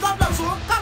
他要说。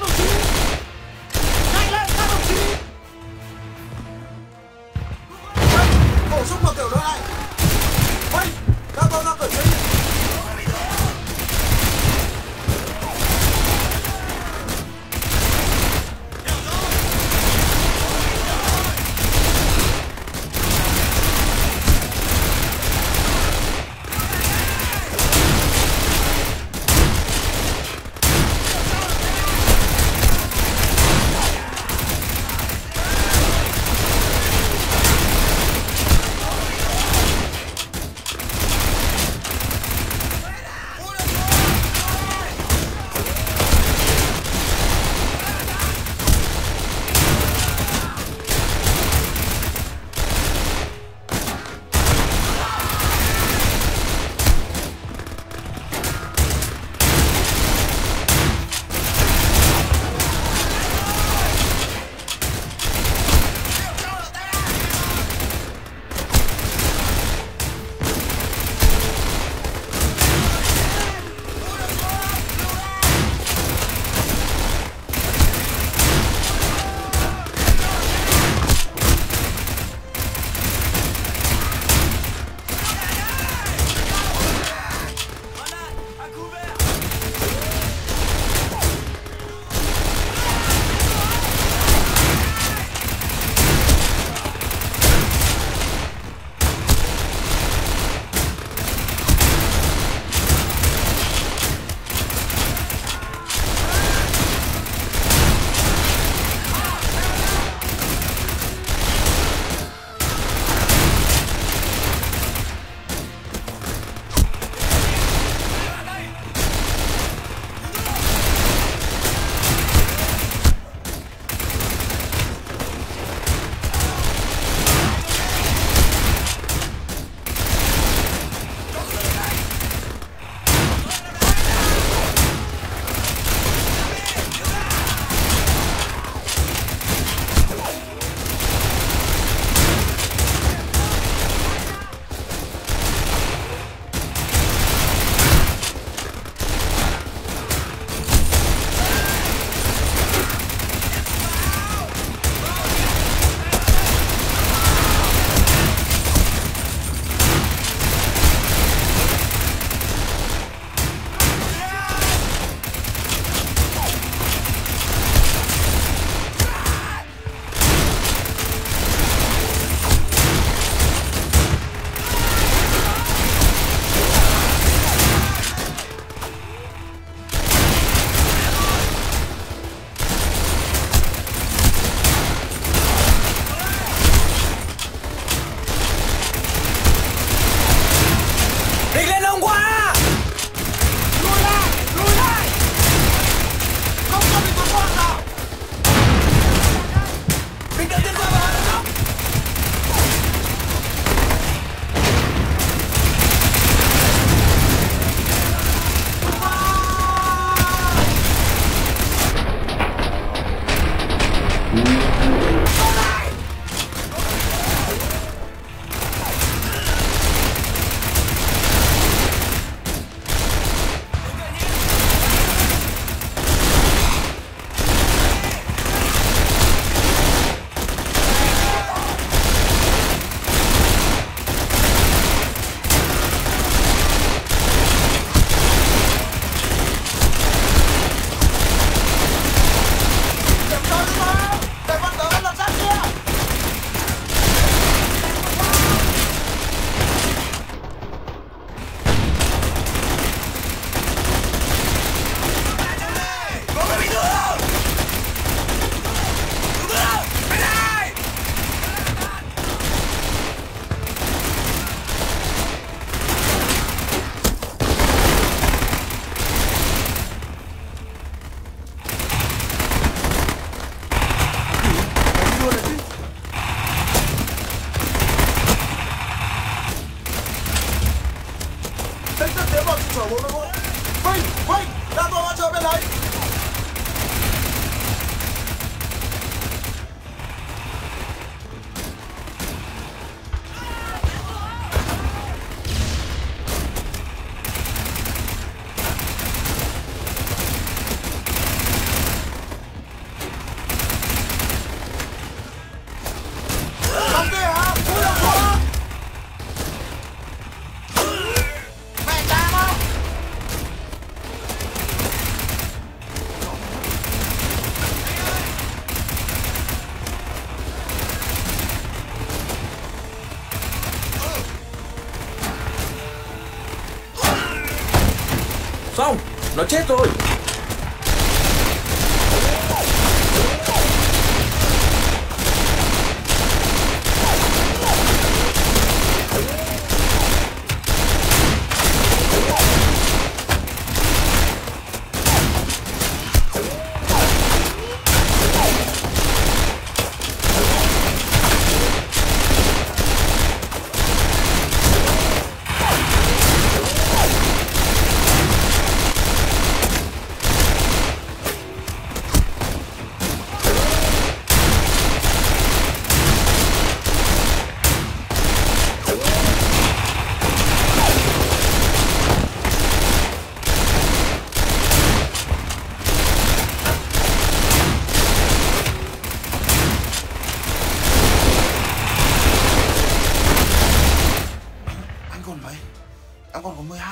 Nó chết rồi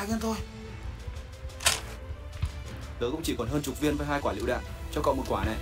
Em còn có 12 viên thôi. Tớ cũng chỉ còn hơn chục viên với hai quả lựu đạn. Cho cậu một quả này.